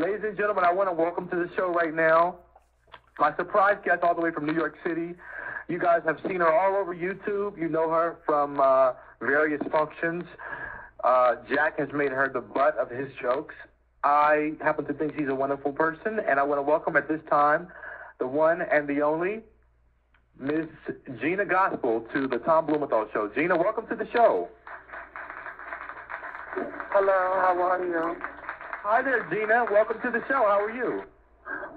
Ladies and gentlemen, I want to welcome to the show right now my surprise guest all the way from New York City. You guys have seen her all over YouTube. You know her from uh, various functions. Uh, Jack has made her the butt of his jokes. I happen to think she's a wonderful person, and I want to welcome at this time the one and the only Miss Gina Gospel to the Tom Blumenthal Show. Gina, welcome to the show. Hello, how are you? Hi there, Gina. Welcome to the show. How are you?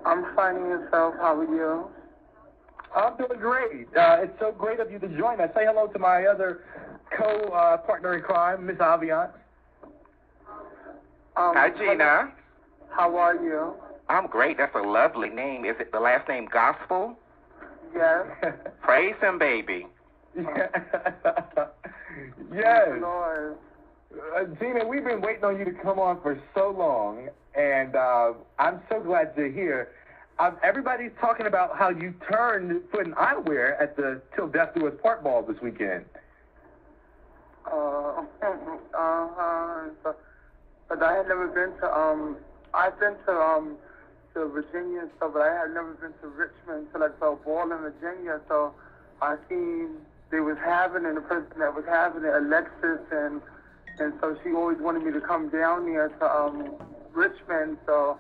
I'm finding yourself. How are you? I'm doing great. Uh, it's so great of you to join us. Say hello to my other co-partner in crime, Miss Aviance. Um, Hi, Gina. How are you? I'm great. That's a lovely name. Is it the last name Gospel? Yes. Praise him, baby. yes. Lord. Uh, Gina, we've been waiting on you to come on for so long, and uh, I'm so glad you're here. Um, everybody's talking about how you turned foot and eyewear at the Till Death Do Us Part Ball this weekend. Uh, uh-huh. But, but I had never been to, um, I've been to, um, to Virginia and stuff, but I had never been to Richmond until I saw ball in Virginia, so I seen they was having it, the person that was having it, Alexis, and, and so she always wanted me to come down there to, um, Richmond, so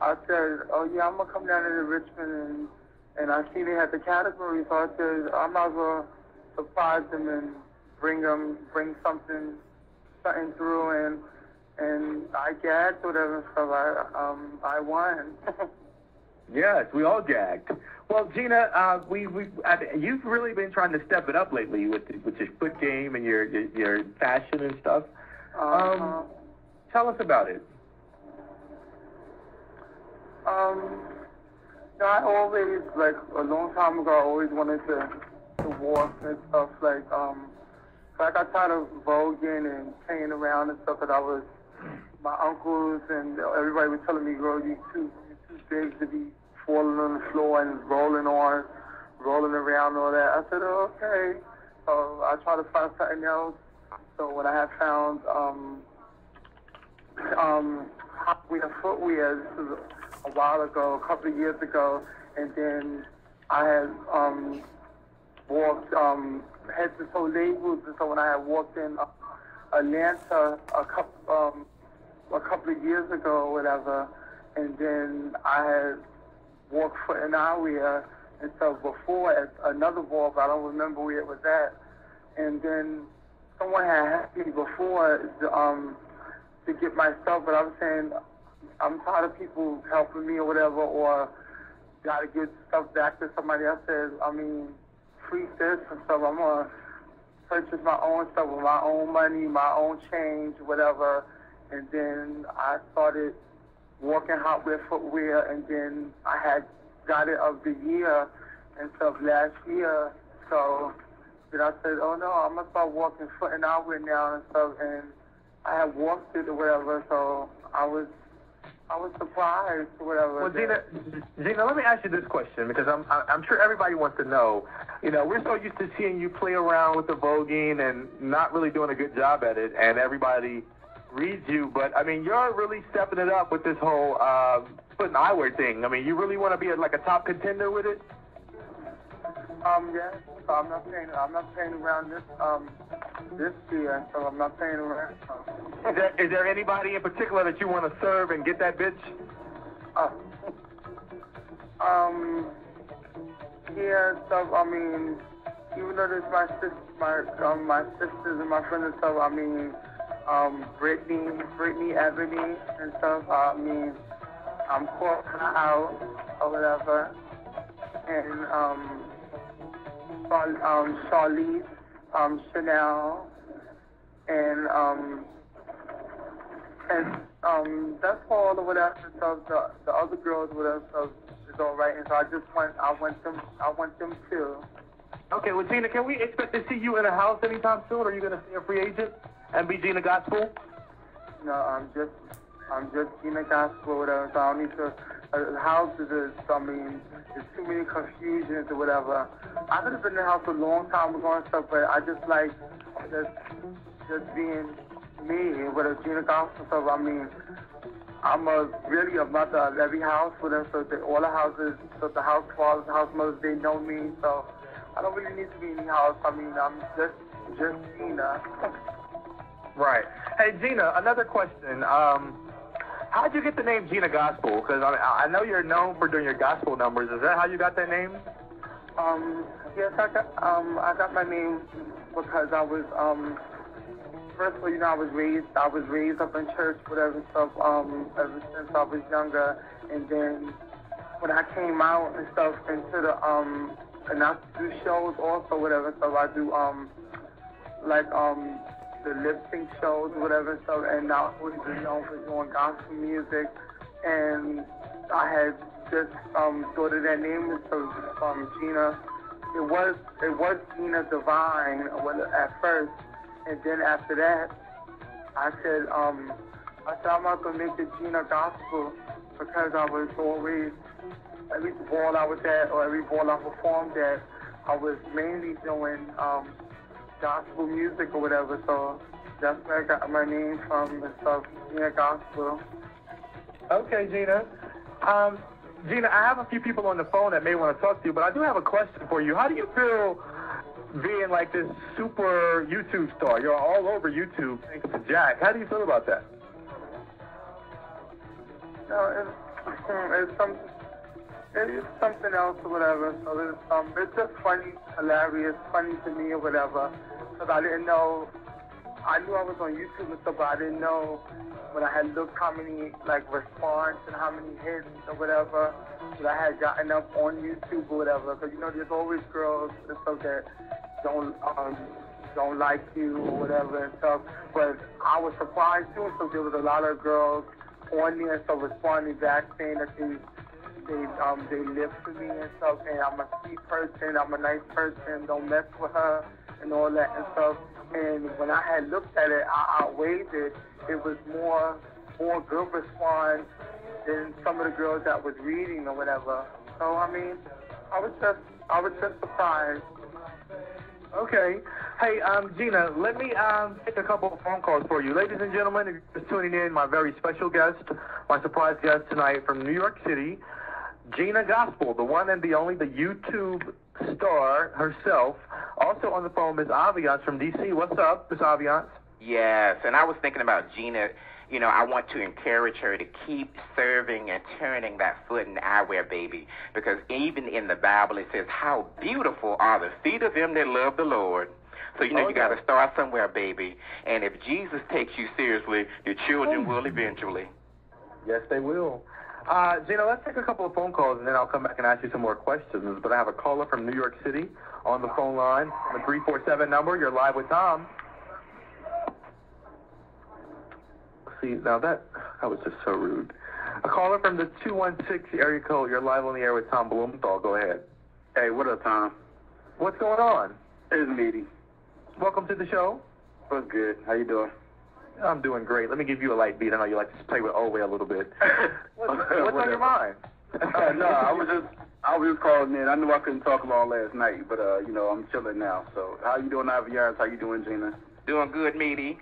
I said, oh yeah, I'm gonna come down there to Richmond, and, and I seen they had the category, so I said, I might as well surprise them and bring them, bring something, something through, and and I gagged whatever, so I um I won. Yes, we all gagged. Well, Gina, uh, we we you've really been trying to step it up lately with with your foot game and your your, your fashion and stuff. uh, Um, tell us about it. um, I always like a long time ago. I always wanted to to walk and stuff like um. So I got tired of voguing and playing around and stuff. That I was my uncles and everybody was telling me, "Girl, you too you too big to be falling on the floor and rolling on, rolling around all that." I said, oh, "Okay." So I tried to find something else. So what I had found um um Hotwear footwear, this was a while ago, a couple of years ago, and then I had um walked um head to toe labels, and so when I had walked in uh, Atlanta a couple um a couple of years ago or whatever, and then I had walked foot and eyewear, and so before at another walk, I don't remember where it was at, and then someone had asked me before to, um to get my stuff, but I was saying I'm tired of people helping me or whatever, or gotta give stuff back to somebody else. Says, I mean, free this and stuff. I'm gonna purchase my own stuff with my own money, my own change, whatever. And then I started walking Hotwear footwear, and then I had got it of the year and stuff last year. So then I said, oh no, I'm gonna start walking foot and eyewear now and stuff. And I had walked it or whatever, so I was I was surprised or whatever. Well, Gina, Gina, let me ask you this question because I'm I'm sure everybody wants to know. You know, we're so used to seeing you play around with the voguing and not really doing a good job at it, and everybody reads you. But I mean, you're really stepping it up with this whole uh, foot and eyewear thing. I mean, you really want to be a, like a top contender with it. Um, yeah. So I'm not playing. I'm not playing around this um this year. So I'm not playing around. Is there, is there anybody in particular that you want to serve and get that bitch? Uh, um, yeah. So I mean, even though there's my sis, my um, my sisters and my friends and stuff. I mean, um, Brittany, Brittany Ebony and stuff. I mean, I'm caught out or whatever, and um. Um, Charlize, um, Chanel, and um, and um, that's all or whatever. So the the other girls, whatever, so is all right. And so I just want I want them I want them too. Okay, well, can we expect to see you in a house anytime soon? Or are you going to stay a free agent and be Gina Gospel? No, I'm just I'm just Gina Gospel, whatever. So I don't need to. Uh, the house is, is, I mean, there's too many confusions or whatever. I could have been in the house a long time ago and stuff, but I just like just just being me with a Gina Gospel stuff. I mean, I'm a really a mother of every house for them. So the, all the houses, so the house fathers, house mothers, they know me. So I don't really need to be in any house. I mean, I'm just just Gina. Right. Hey, Gina, another question. Um, how'd you get the name Gina Gospel? Because I, I know you're known for doing your gospel numbers. Is that how you got that name? Um, yes, I got um I got my name because I was um first of all, you know, I was raised I was raised up in church, whatever stuff, um, ever since I was younger and then when I came out and stuff into the um and I do shows also whatever stuff I do um like um the lip sync shows whatever stuff and I was known for doing gospel music and I had just um thought of that name so um Gina. It was it was Gina Divine at first, and then after that, I said um I said I'm not gonna make it Gina Gospel because I was always every ball I was at or every ball I performed at, I was mainly doing um gospel music or whatever. So that's where I got my name from and stuff, Gina Gospel. Okay, Gina. Um, Gina, I have a few people on the phone that may want to talk to you, but I do have a question for you. How do you feel being like this super YouTube star? You're all over YouTube, thanks to Jack. How do you feel about that? No, it's, it's some, it's something else or whatever. So it's um, it's just funny, hilarious, funny to me or whatever. Because I didn't know, I knew I was on YouTube and stuff, but I didn't know when I had looked how many like response and how many hits or whatever that I had gotten up on YouTube or whatever. Because you know, there's always girls and stuff that don't um don't like you or whatever and stuff. But I was surprised too. So there was a lot of girls on there, so responding back saying that they they um they live for me and stuff, and I'm a sweet person, I'm a nice person, don't mess with her and all that and stuff. And when I had looked at it, I outweighed it. It was more more good response than some of the girls that was reading or whatever. So I mean, I was just I was just surprised. Okay. Hey, um, Gina, let me um, take a couple of phone calls for you. Ladies and gentlemen, if you're just tuning in, my very special guest, my surprise guest tonight from New York City, Gina Gospel, the one and the only, the YouTube star herself. Also on the phone, Ms. Aviance from D.C. What's up, Ms. Aviance? Yes, and I was thinking about Gina. You know, I want to encourage her to keep serving and turning that foot in the eyewear, baby, because even in the Bible it says, "How beautiful are the feet of them that love the Lord." So you know Oh, you got to start somewhere, baby. And if Jesus takes you seriously, your children will eventually. Yes, they will. Uh, Gina, let's take a couple of phone calls and then I'll come back and ask you some more questions. But I have a caller from New York City on the phone line, the 347 number. You're live with Tom. See, now that that was just so rude. A caller from the 216 area code. You're live on the air with Tom Blumenthal. Go ahead. Hey, what up, Tom? What's going on? It's Meaty. Welcome to the show. What's good? How you doing? I'm doing great. Let me give you a light beat. I know you like to play with Owe a little bit. What's, what's on your mind? Uh, no, I was just I was just calling in. I knew I couldn't talk long last night, but uh, you know, I'm chilling now. So how you doing, Aviance? How you doing, Gina? Doing good, meaty.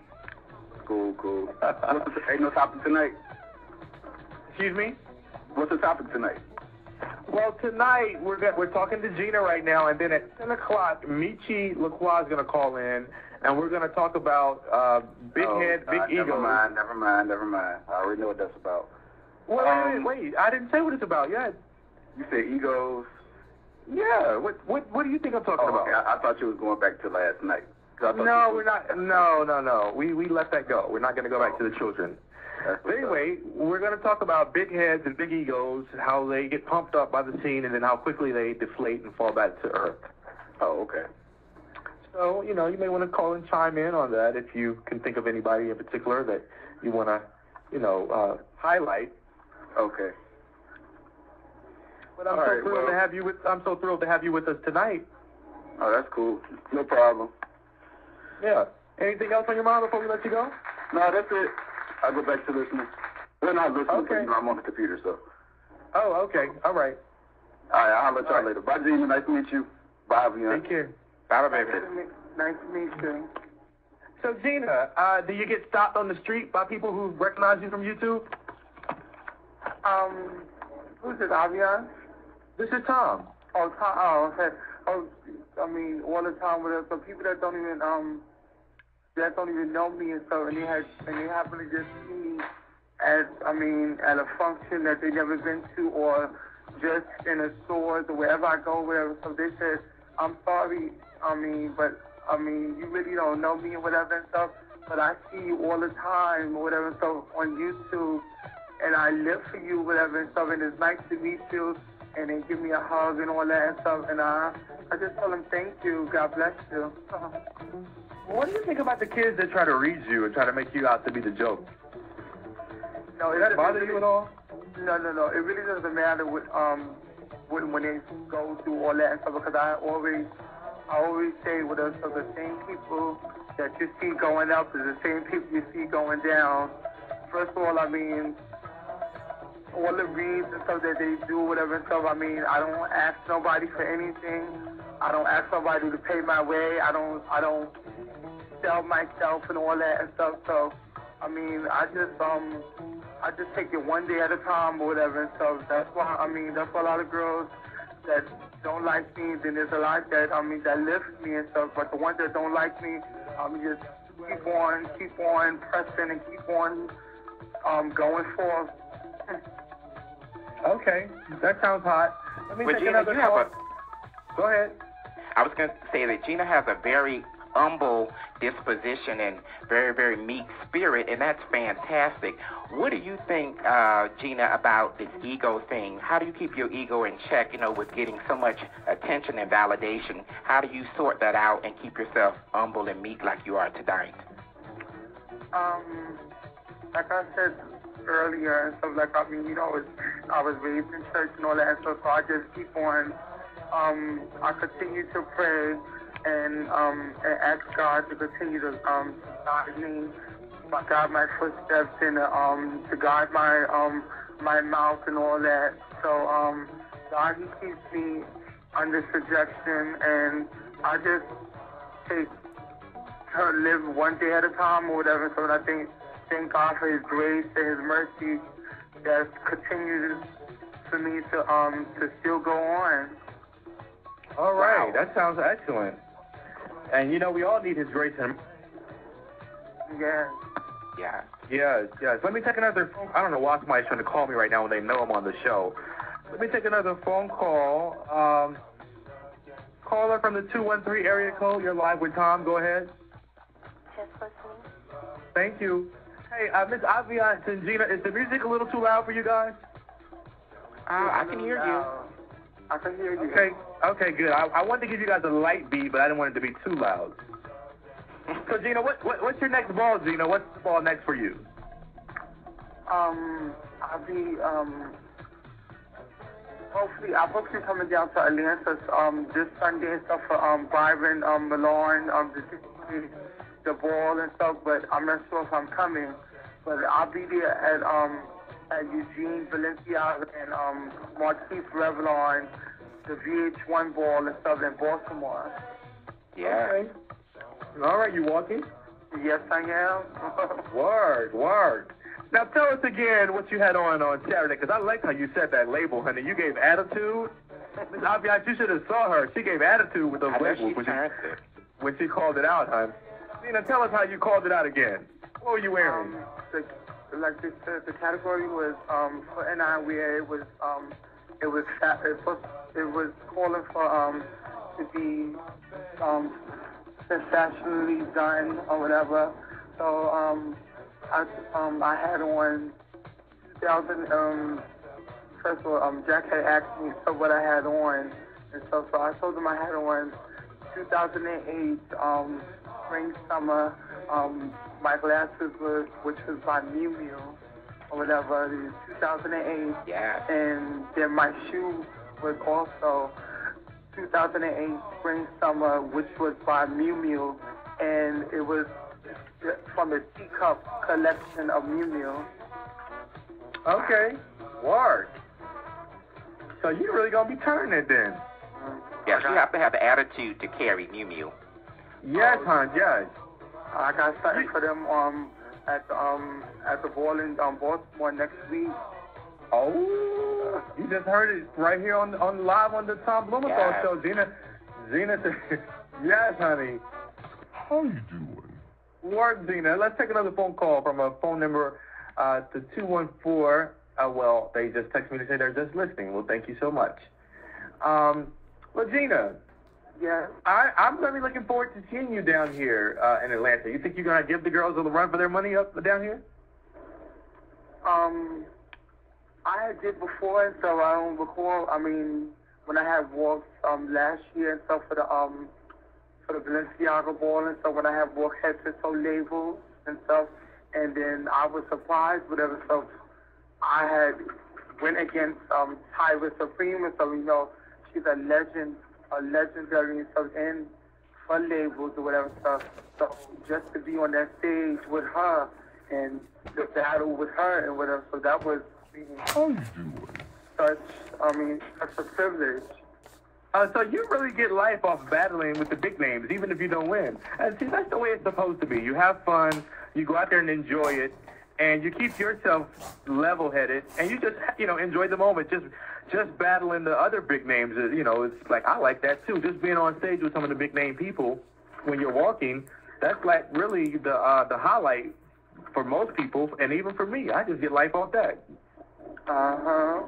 Cool, cool. What's the, ain't no topic tonight. Excuse me? What's the topic tonight? Well, tonight we're go- we're talking to Gina right now, and then at ten o'clock, Michi Lacroix is going to call in, and we're going to talk about uh, big Oh, head, big uh, ego. Never mind, never mind, never mind. I already know what that's about. Wait, wait, Um, wait, wait! I didn't say what it's about yet. You said egos. Yeah. What what what do you think I'm talking Oh, about? okay. I, I thought you was going back to last night. 'Cause I thought No, we're not. No, no, no. We we let that go. We're not going to go back to the children. But anyway, we're going to talk about big heads and big egos, how they get pumped up by the scene, and then how quickly they deflate and fall back to earth. Oh, okay. So, you know, you may want to call and chime in on that if you can think of anybody in particular that you want to, you know, uh, highlight. Okay. But I'm All so right, thrilled to have you with. I'm so thrilled to have you with us tonight. Oh, that's cool. No problem. Yeah. Anything else on your mind before we let you go? No, that's it. I'll go back to listening. Well, not listening, Okay. but you know, I'm on the computer, so. Oh, okay. All right. All right, I'll let y'all All right. later. Bye, Gina. Nice to meet you. Bye, Avian. Thank you. Bye, Nice baby. to meet, nice to meet you. So, Gina, uh, do you get stopped on the street by people who recognize you from YouTube? Um, who's this, Avian? This is Tom. Oh, Tom, oh, okay. Oh, I mean, all the time with us, so people that don't even, um, that don't even know me and stuff, and they had, and they happen to just see me at, I mean, at a function that they never been to, or just in a stores or wherever I go, whatever. So they said, I'm sorry, I mean, but I mean, you really don't know me and whatever and stuff, but I see you all the time or whatever stuff on YouTube, and I live for you, whatever and stuff, and it's nice to meet you. And they give me a hug and all that and stuff, and I, I just tell them thank you, God bless you. What do you think about the kids that try to read you and try to make you out to be the joke? No, Does that bother you at all? No, no, no. It really doesn't matter what um when when they go through all that and stuff because I always I always say with us so the same people that you see going up is the same people you see going down. First of all, I mean all the reads and stuff that they do, whatever and stuff. I mean, I don't ask nobody for anything. I don't ask somebody to pay my way. I don't I don't sell myself and all that and stuff. So, I mean, I just um I just take it one day at a time or whatever and stuff. That's why I mean that's why a lot of girls that don't like me, then there's a lot that I mean that lift me and stuff. But the ones that don't like me, I'm just keep on, keep on pressing and keep on um going forth. Okay, that sounds hot. Let me But take another you have call. a Go ahead. I was going to say that Gina has a very humble disposition and very, very meek spirit, and that's fantastic. What do you think, uh, Gina, about this ego thing? How do you keep your ego in check, you know, with getting so much attention and validation? How do you sort that out and keep yourself humble and meek like you are tonight? Um, like I said earlier and stuff, like I mean, you know, I was, I was raised in church and all that stuff, so I just keep on, um, I continue to pray and, um, and ask God to continue to, um, guide me, my guide my footsteps and, um, to guide my, um, my mouth and all that. So, um, God, He keeps me under subjection and I just take to live one day at a time or whatever. So I think thank God for His grace and His mercy that continues for me to um to still go on. All right, Wow. that sounds excellent. And you know, we all need His grace and Yeah. Yeah. yes, yes. Let me take another. phone I don't know why somebody's trying to call me right now when they know I'm on the show. Let me take another phone call. Um, caller from the two one three area code. You're live with Tom. Go ahead. Just listening. Thank you. Hey, uh, Miss Aviance and Gina, is the music a little too loud for you guys? Uh, I can hear you. I can hear you. Okay, okay, good. I, I wanted to give you guys a light beat, but I didn't want it to be too loud. So, Gina, what, what what's your next ball, Gina? What's the ball next for you? Um, I'll be um. Hopefully, I'm hopefully coming down to Atlanta um this Sunday and stuff for um Byron um Malone um see the ball and stuff. But I'm not sure if I'm coming. But I'll be there at um at Eugene Valencia and um Marquise Revlon, the VH1 ball and stuff in Baltimore. Yeah. Okay. All right, you walking? Yes, I am. Word, word. Now tell us again what you had on on Saturday, because I like how you said that label, honey. You gave attitude. Miss Aviance, you should have saw her. She gave attitude with those I know labels when she, when she called it out, hon. Gina, tell us how you called it out again. What were you wearing? Um, the, like the, the, the category was um foot and eyewear it was um it was it was it was calling for um to be um sensationally done or whatever. So um I um I had on 2000 um first of all um Jack had asked me so what I had on and so so I told him I had on 2008 um spring summer um my glasses was which was by Miu Miu or whatever it is 2008 Yeah. and then my shoe was also 2008 spring summer which was by Miu Miu and it was from the teacup collection of Miu Miu Okay. Word. So you really gonna be turning it then? Yeah, you have to have the attitude to carry Miu Miu. Yes, hon. Yes. I got something for them um at the um at the ball in um, Baltimore next week. Oh, you just heard it right here on on live on the Tom Blumenthal Yes. show. Gina, Gina, yes, honey. How you doing? Work, Gina. Let's take another phone call from a phone number uh, to two one four. Uh, well, they just texted me to say they're just listening. Well, thank you so much. Um, well, Gina, Yeah. I, I'm really looking forward to seeing you down here uh, in Atlanta. You think you're gonna give the girls a run for their money up down here? Um, I did before, so I don't recall. I mean, when I had walked um last year and stuff for the um for the Balenciaga ball and stuff, when I had walked head to toe labels and stuff, and then I was surprised, whatever. So I had went against um Tyra Supreme, and so you know she's a legend, a legendary and stuff and for labels or whatever stuff. So just to be on that stage with her and the battle with her and whatever, so that was I mean, How you doing? such, I mean, such a privilege. Uh, so you really get life off battling with the big names, even if you don't win. And see, that's the way it's supposed to be. You have fun, you go out there and enjoy it, and you keep yourself level-headed, and you just, you know, enjoy the moment. Just, just battling the other big names. is, You know, it's like I like that too. Just being on stage with some of the big name people when you're walking, that's like really the uh, the highlight for most people, and even for me. I just get life off that. Uh huh.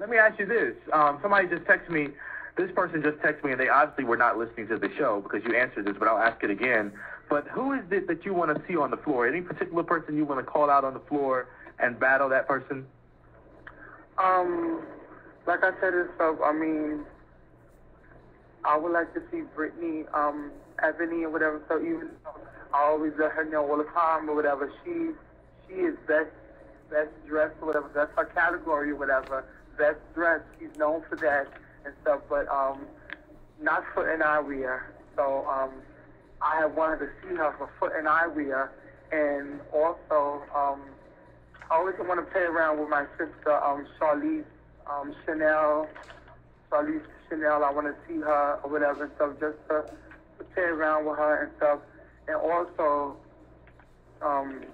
Let me ask you this. Um, somebody just texted me. This person just texted me, and they obviously were not listening to the show because you answered this, but I'll ask it again. But who is it that you want to see on the floor? Any particular person you want to call out on the floor and battle that person? Um, like I said and stuff, I mean, I would like to see Brittany, um, Ebony or whatever. So even though I always let her know all the time or whatever, she she is best best dressed or whatever. That's her category or whatever. Best dressed. She's known for that and stuff. But um, not foot and eyewear. So um, I have wanted to see her for foot and eyewear, and also um. I always want to play around with my sister, um, Charlize um, Chanel. Charlize Chanel, I want to see her or whatever and stuff, just to, to play around with her and stuff. And also, um,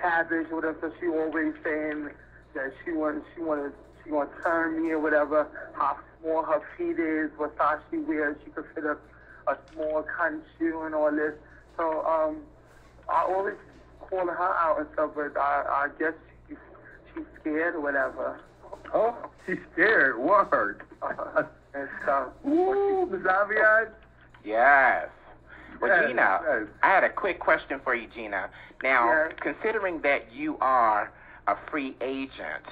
Cabbage whatever, so she always saying that she want, she want to, she want to turn me or whatever, how small her feet is, what size she wears, she could fit a, a small cotton shoe and all this. So, um, I always call her out and stuff, but I, I guess she's, she's scared or whatever. Oh, she's scared. Word. Uh, and stuff. Woo, Ms. Aviance. Yes. Well, Yes, Gina, yes. I had a quick question for you, Gina. Now, Yes. considering that you are a free agent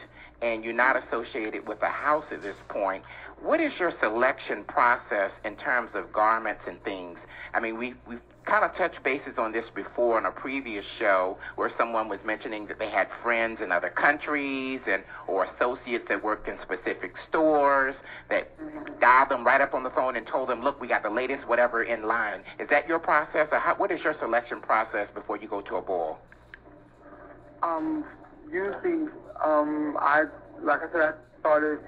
and you're not associated with a house at this point, what is your selection process in terms of garments and things? I mean, we we've kind of touched bases on this before in a previous show where someone was mentioning that they had friends in other countries and or associates that worked in specific stores that dialed them right up on the phone and told them, "Look, we got the latest whatever in line." Is that your process, or how, what is your selection process before you go to a ball? Um, usually, um, I, like I said, I started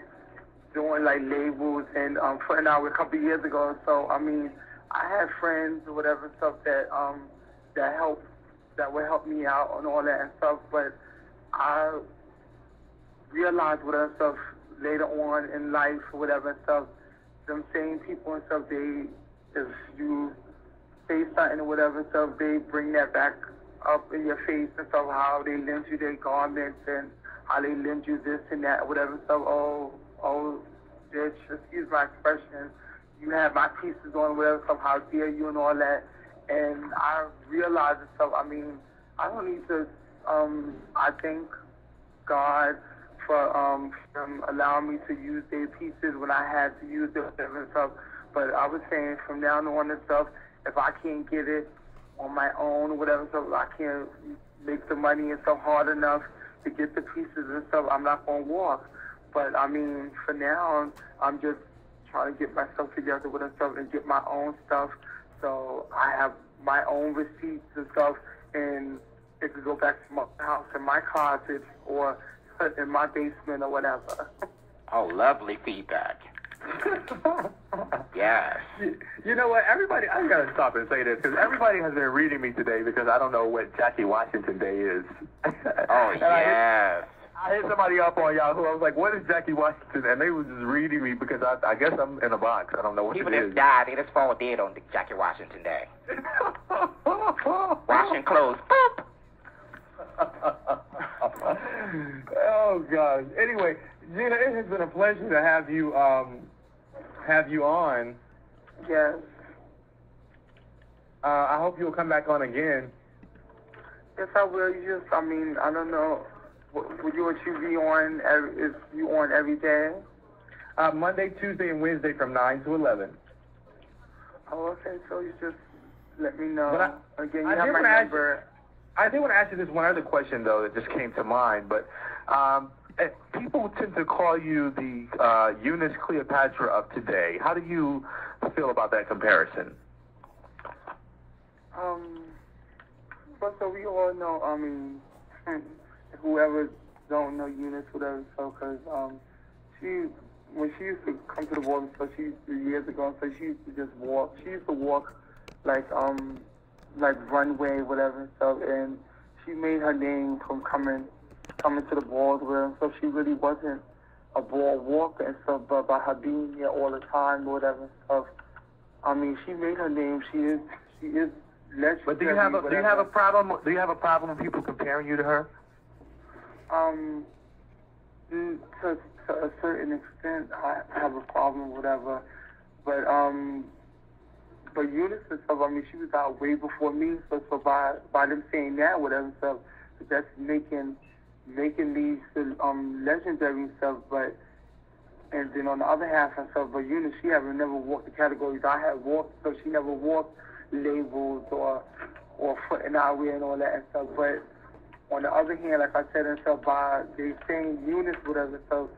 doing like labels and, um, putting out a couple years ago. So, I mean, I had friends or whatever stuff that, um, that help, that would help me out and all that and stuff, but I realized whatever stuff later on in life or whatever and stuff, them same people and stuff, they, if you say something or whatever stuff, they bring that back up in your face and stuff, how they lend you their garments and how they lend you this and that, whatever stuff. Oh, oh, bitch, excuse my expression. You have my pieces on, whatever stuff, how you and all that. And I realized stuff, I mean, I don't need to, um, I thank God for um them allowing me to use their pieces when I had to use them and stuff. But I was saying from now on and stuff, if I can't get it on my own or whatever stuff, I can't make the money and stuff hard enough to get the pieces and stuff, I'm not gonna walk. But I mean, for now, I'm just trying to get myself together with myself and get my own stuff. So I have my own receipts and stuff, and it could go back to my house in my closet or in my basement or whatever. Oh, lovely feedback. Yes. You, you know what? Everybody, I gotta stop and say this because everybody has been reading me today because I don't know what Jackie Washington Day is. Oh, yes. I hit somebody up on Yahoo. I was like, "What is Jackie Washington?" And they was just reading me because I, I guess I'm in a box. I don't know what People it just died. They just fall dead on Jackie Washington Day. Washing clothes. Boop. oh gosh. Anyway, Gina, it has been a pleasure to have you um have you on. Yes. Uh, I hope you'll come back on again. Yes, I will. You just, I mean, I don't know. Would you, would you be on, every, is you on every day? Uh, Monday, Tuesday, and Wednesday from nine to eleven. Oh, okay. So you just let me know. I- Again, you I have my wanna ask- I want to ask you this one other question though that just came to mind, but um, eh, people tend to call you the uh, Eunice Cleopatra of today. How do you feel about that comparison? Um, but so we all know, I mean, whoever don't know Eunice, whatever, so, cause, um, she, when she used to come to the water, so she used to, years ago, so she used to just walk, she used to walk, like, um, like runway, whatever, and stuff, and she made her name from coming, coming to the balls with her, so she really wasn't a ball walker and stuff, but by her being here all the time, whatever, and stuff, I mean, she made her name, she is, she is legendary, But do you have a do you have a problem? Do you have a problem with people comparing you to her? Um, mm, to, to a certain extent, I have a problem, whatever. But um, but Eunice and stuff. I mean, she was out way before me. So so by by them saying that, whatever stuff, that's making making me um legendary stuff. But and then on the other half and stuff, but Eunice, she haven't never walked the categories I have walked, so she never walked labels or or foot and eyewear and all that and stuff. But on the other hand, like I said, stuff, by they saying Eunice, whatever, so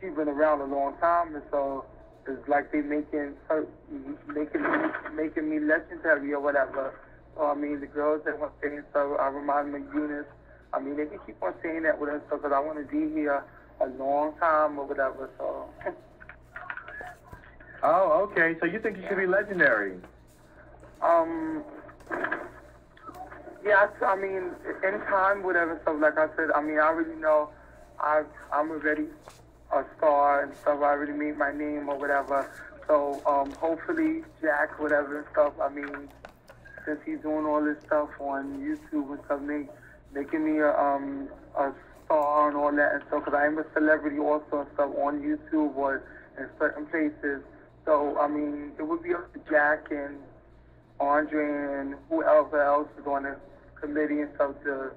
she's been around a long time, and so it's like they making her, making me, making me legendary or whatever. So I mean, the girls that want saying so, I remind them of Eunice. I mean, they can keep on saying that with us, so because I want to be here a long time or whatever. So Oh, okay. So you think you should be legendary? Um, yeah, I, mean, in time, whatever stuff. Like I said, I mean, I already know I I'm already a star and stuff. I already made my name or whatever. So um, hopefully, Jack, whatever and stuff. I mean, since he's doing all this stuff on YouTube and stuff, make, making me a um a star and all that and stuff. Because I am a celebrity also and stuff on YouTube or in certain places. So I mean, it would be up to Jack and Andre and whoever else is on the committee and stuff to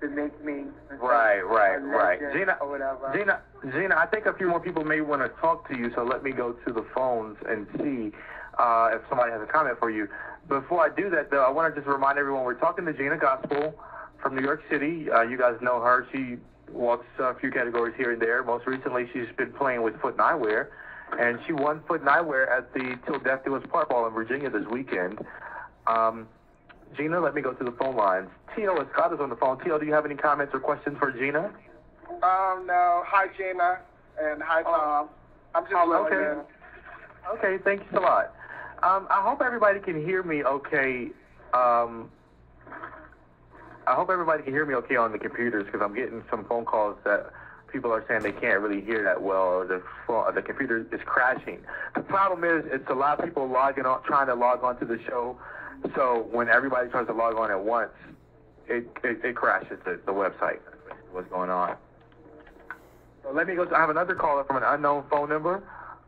to make me Right, right, right. Gina, or whatever. Gina, Gina, I think a few more people may want to talk to you, so let me go to the phones and see uh, if somebody has a comment for you. Before I do that, though, I want to just remind everyone we're talking to Gina Gospel from New York City. Uh, you guys know her. She walks a few categories here and there. Most recently, she's been playing with Foot and Eyewear, and she won Foot and Eyewear at the Till Death Do Us Part Ball in Virginia this weekend. Um, Gina, let me go to the phone lines. Tio and Scott is on the phone. Tio, do you have any comments or questions for Gina? Um, no. Hi, Gina. And hi, Tom. I'm just Oh, calling okay. Okay, thank you a lot. Um, I hope everybody can hear me okay. Um, I hope everybody can hear me okay on the computers because I'm getting some phone calls that people are saying they can't really hear that well or the phone, the computer is crashing. The problem is it's a lot of people logging on, trying to log on to the show. So when everybody tries to log on at once, it it, it crashes the, the website. What's going on? So let me go. I have another caller from an unknown phone number.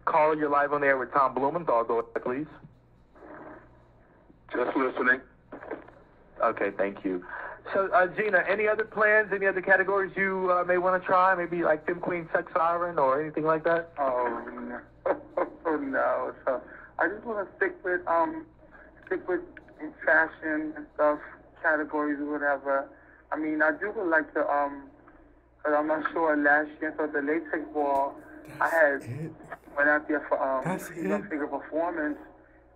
Caller, you're live on the air with Tom Blumenthal. Go ahead, please. Just listening. Okay, thank you. So, uh, Gina, any other plans, any other categories you uh, may want to try? Maybe like Tim Queen Sex Siren or anything like that? Oh no, oh no. So I just want to stick with um, stick with fashion and stuff categories or whatever. I mean, I do would like to um, cause I'm not sure last year. So the latex ball, I had went out there for um, That's female it. figure performance,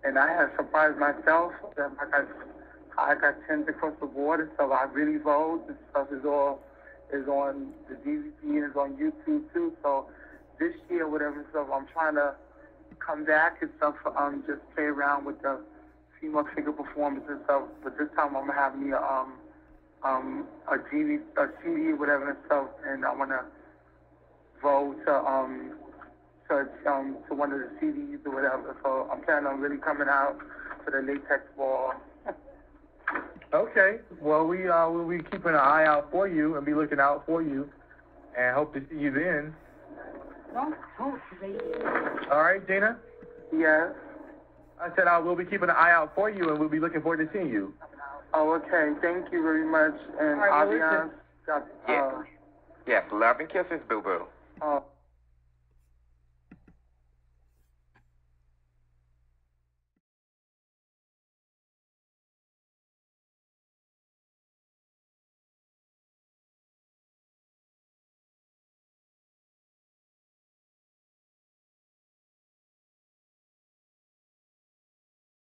and I had surprised myself that I got I got tens across the board and stuff. I really vote and stuff is all is on the DVD and is on YouTube too. So this year, whatever stuff, I'm trying to come back and stuff. Um, just play around with the female figure performance and stuff. But this time, I'm gonna have me a um um, a GD, a CD, whatever and stuff, and I want to vote to um to um to one of the CDs or whatever. So I'm planning on really coming out for the latex ball. Okay. Well, we uh, we'll be keeping an eye out for you and be looking out for you, and hope to see you then. All right, Dana. Yes. I said I will be keeping an eye out for you, and we'll be looking forward to seeing you. Oh, okay. Thank you very much. And All right, I'll well, be listen. honest. got, Yeah. Uh, Yes, love and kisses, boo boo. uh,